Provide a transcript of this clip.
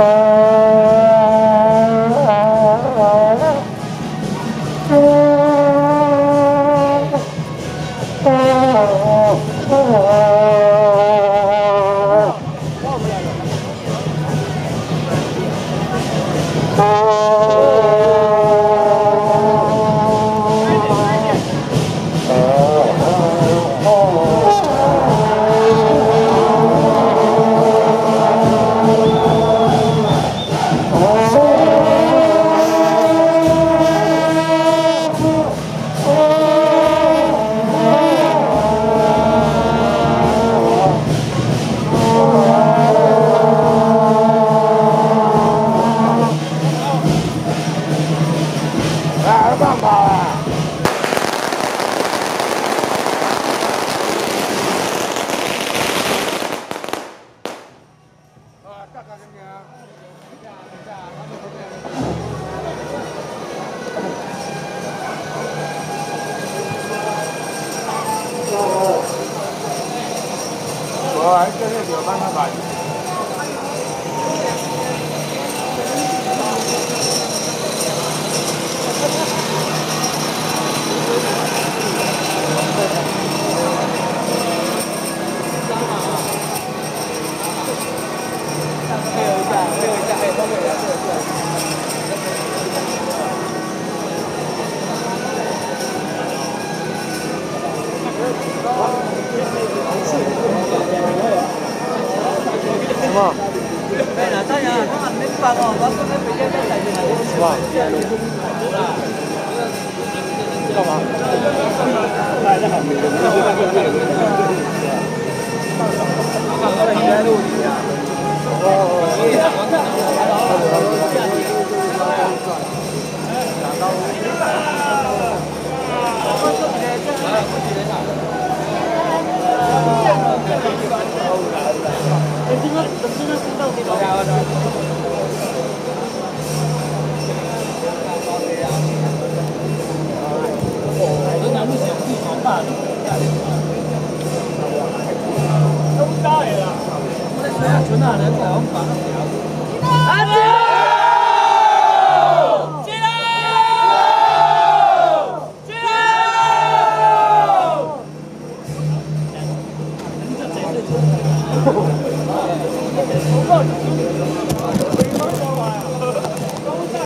Oh. 拜拜拜。哈哈哈哈哈。配合一下，配合一下，哎，到位了，到位。嘛。那咋样？他还你办哦，我说他没接，没带进来。是吧？好。 저야 전화 안 할까요? 안 할게요. 안 돼요! Oh,